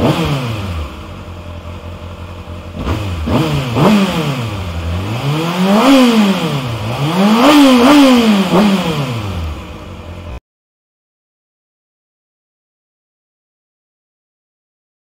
Oh.